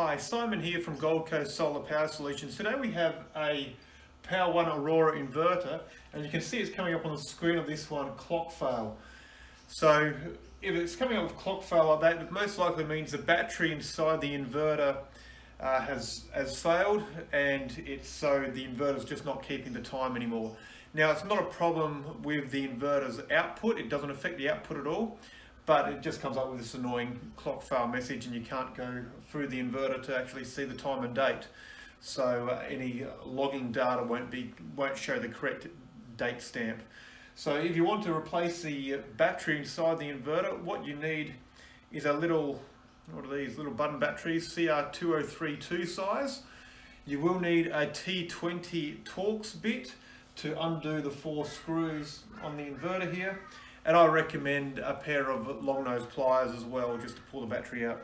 Hi, Simon here from Gold Coast Solar Power Solutions. Today we have a Power One Aurora inverter and you can see it's coming up on the screen of this one, clock fail. So if it's coming up with clock fail like that, it most likely means the battery inside the inverter uh, has, has failed and it's so the inverter's just not keeping the time anymore. Now it's not a problem with the inverter's output, it doesn't affect the output at all but it just comes up with this annoying clock fail message and you can't go through the inverter to actually see the time and date. So uh, any logging data won't be won't show the correct date stamp. So if you want to replace the battery inside the inverter, what you need is a little, what are these, little button batteries, CR2032 size. You will need a T20 Torx bit to undo the four screws on the inverter here. And I recommend a pair of long nose pliers as well, just to pull the battery out.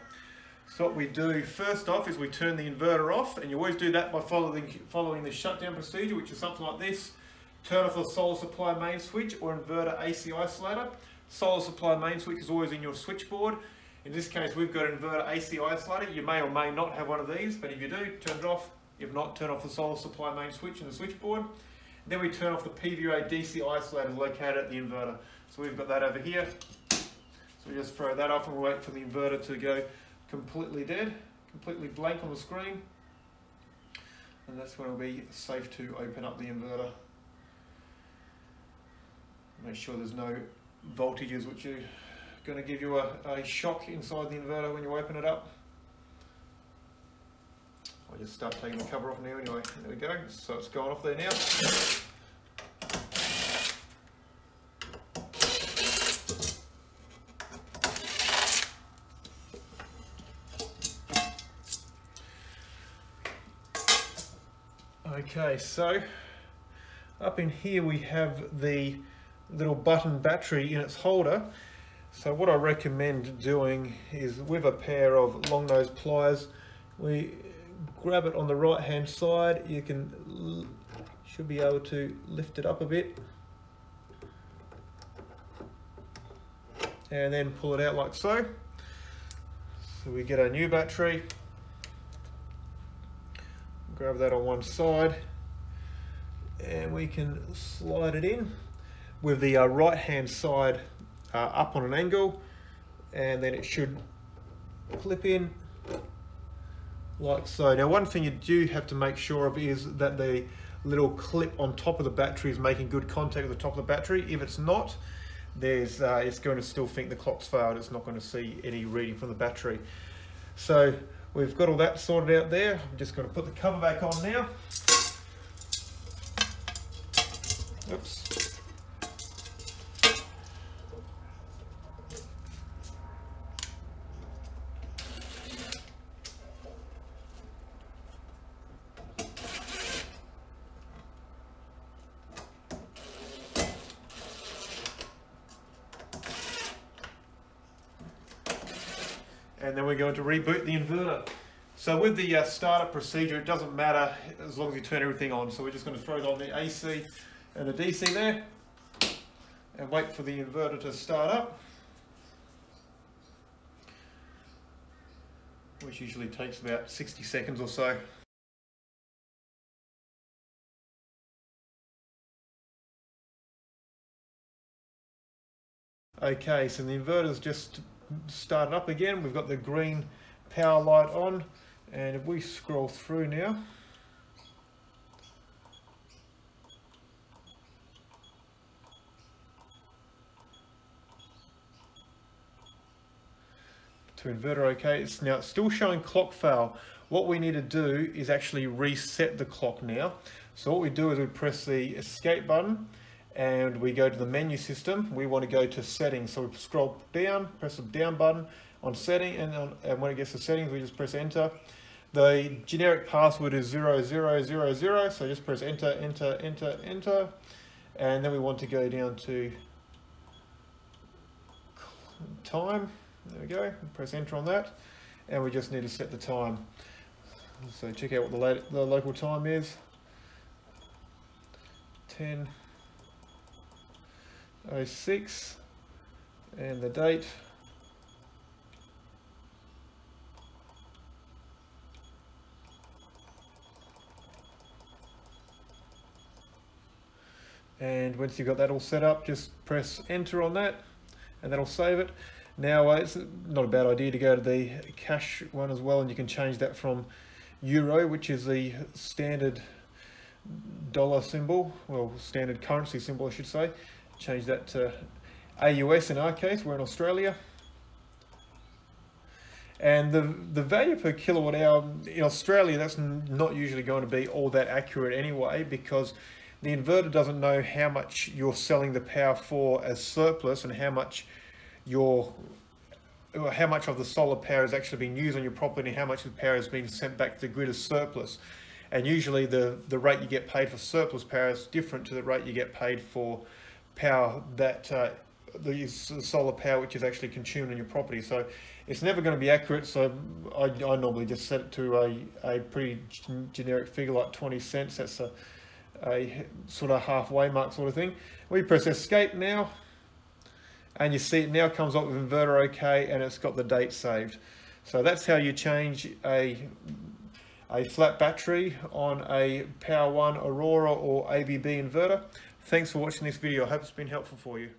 So what we do first off is we turn the inverter off, and you always do that by following, following the shutdown procedure, which is something like this. Turn off the solar supply main switch or inverter AC isolator. Solar supply main switch is always in your switchboard. In this case, we've got an inverter AC isolator. You may or may not have one of these, but if you do, turn it off. If not, turn off the solar supply main switch in the switchboard. Then we turn off the PVA DC isolator located at the inverter. So we've got that over here. So we just throw that off and we wait for the inverter to go completely dead, completely blank on the screen. And that's when it'll be safe to open up the inverter. Make sure there's no voltages which are going to give you a, a shock inside the inverter when you open it up. I'll just start taking the cover off now anyway. There we go. So it's gone off there now. Okay, so up in here we have the little button battery in its holder. So what I recommend doing is with a pair of long nose pliers, we grab it on the right hand side. You can should be able to lift it up a bit. And then pull it out like so. So we get our new battery grab that on one side and we can slide it in with the uh, right hand side uh, up on an angle and then it should clip in like so. Now one thing you do have to make sure of is that the little clip on top of the battery is making good contact with the top of the battery. If it's not, there's uh, it's going to still think the clock's failed. It's not going to see any reading from the battery. So we've got all that sorted out there. I'm just going to put the cover back on now. Oops. And then we're going to reboot the inverter. So with the uh, startup procedure, it doesn't matter as long as you turn everything on. So we're just going to throw on the AC and the DC there and wait for the inverter to start up. Which usually takes about 60 seconds or so. Okay, so the inverter's just start it up again. We've got the green power light on. And if we scroll through now. To inverter okay it's now it's still showing clock fail. What we need to do is actually reset the clock now. So what we do is we press the escape button and we go to the menu system, we want to go to settings. So we scroll down, press the down button on setting, and, on, and when it gets to settings, we just press enter. The generic password is 0000, so just press enter, enter, enter, enter. And then we want to go down to time. There we go. Press enter on that. And we just need to set the time. So check out what the, the local time is. 10. 06 and the date and once you've got that all set up just press enter on that and that'll save it. Now uh, it's not a bad idea to go to the cash one as well and you can change that from euro which is the standard dollar symbol well standard currency symbol I should say Change that to AUS in our case, we're in Australia. And the, the value per kilowatt hour in Australia, that's not usually going to be all that accurate anyway because the inverter doesn't know how much you're selling the power for as surplus and how much your how much of the solar power is actually being used on your property and how much of the power is being sent back to the grid as surplus. And usually the, the rate you get paid for surplus power is different to the rate you get paid for power that uh, the solar power which is actually consumed on your property. So it's never going to be accurate. So I, I normally just set it to a, a pretty generic figure like 20 cents. That's a, a sort of halfway mark sort of thing. We press escape now and you see it now comes up with inverter OK and it's got the date saved. So that's how you change a a flat battery on a Power One Aurora or ABB inverter. Thanks for watching this video. I hope it's been helpful for you.